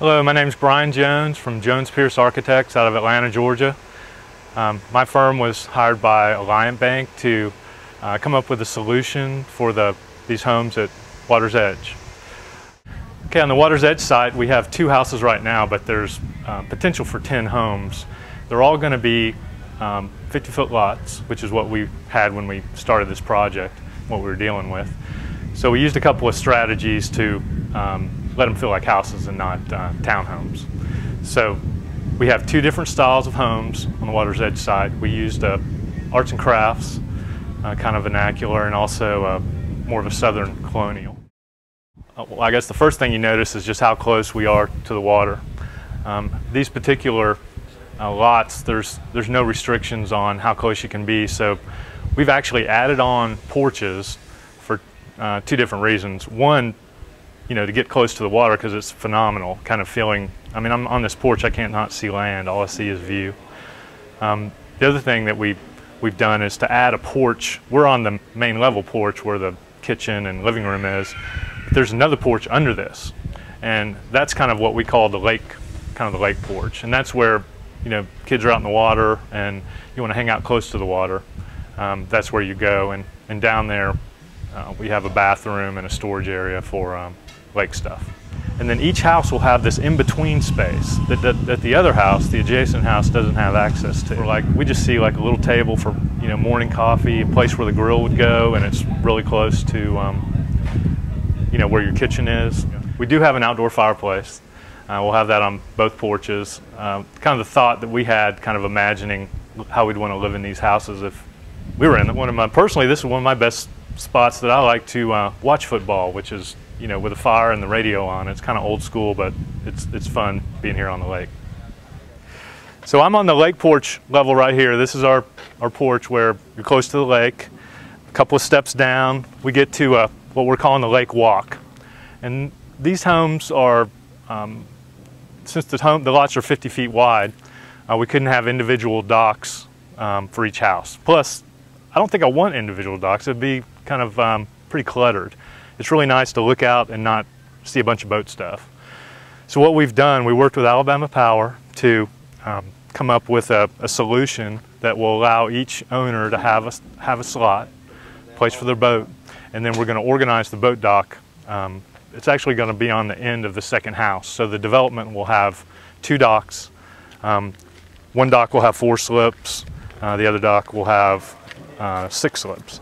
Hello, my name is Bryan Jones from Jones Pierce Architects out of Atlanta, Georgia. Um, my firm was hired by Aliant Bank to uh, come up with a solution for the, these homes at Water's Edge. Okay, on the Water's Edge site, we have two houses right now, but there's uh, potential for 10 homes. They're all going to be 50-foot um, lots, which is what we had when we started this project, what we were dealing with. So we used a couple of strategies to um, let them feel like houses and not uh, townhomes. So we have two different styles of homes on the Water's Edge side. We used uh, arts and crafts, uh, kind of vernacular, and also uh, more of a southern colonial. Uh, well, I guess the first thing you notice is just how close we are to the water. Um, these particular lots, there's, there's no restrictions on how close you can be, so we've actually added on porches for two different reasons. One, you know, to get close to the water because it's phenomenal. Kind of feeling. I mean, I'm on this porch. I can't not see land. All I see is view. Um, the other thing that we we've done is to add a porch. We're on the main level porch where the kitchen and living room is. But There's another porch under this, and that's kind of what we call the lake, kind of the lake porch, and that's where you know kids are out in the water and you want to hang out close to the water. Um, that's where you go, and and down there uh, we have a bathroom and a storage area for um, lake stuff. And then each house will have this in-between space that, that, that, the other house, the adjacent house, doesn't have access to. like we just see like a little table for you know morning coffee, a place where the grill would go, and it's really close to um, you know where your kitchen is. We do have an outdoor fireplace. Uh, we'll have that on both porches. Uh, kind of the thought that we had, kind of imagining how we'd want to live in these houses if we were in them. One of my personally, this is one of my best spots that I like to uh, watch football, which is you know with a fire and the radio on. It's kind of old school, but it's it's fun being here on the lake. So I'm on the lake porch level right here. This is our our porch where you're close to the lake. A couple of steps down, we get to uh, what we're calling the lake walk, and these homes are. Um, since the, home, the lots are 50 feet wide, uh, we couldn't have individual docks um, for each house. Plus, I don't think I want individual docks. It'd be kind of um, pretty cluttered. It's really nice to look out and not see a bunch of boat stuff. So what we've done, we worked with Alabama Power to um, come up with a, a, solution that will allow each owner to have a, have a slot, place for their boat, and then we're going to organize the boat dock. Um, it's actually going to be on the end of the second house. So the development will have two docks. Um, one dock will have four slips. Uh, the other dock will have uh, six slips.